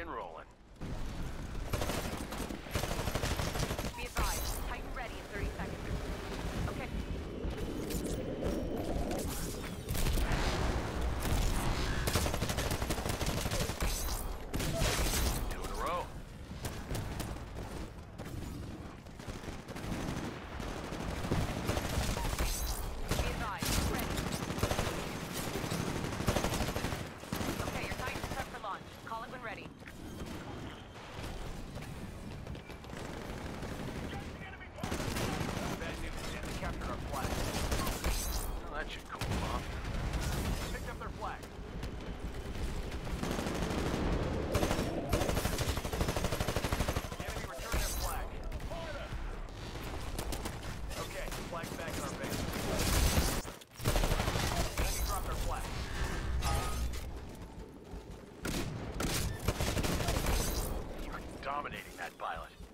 and rolling. eliminating that pilot.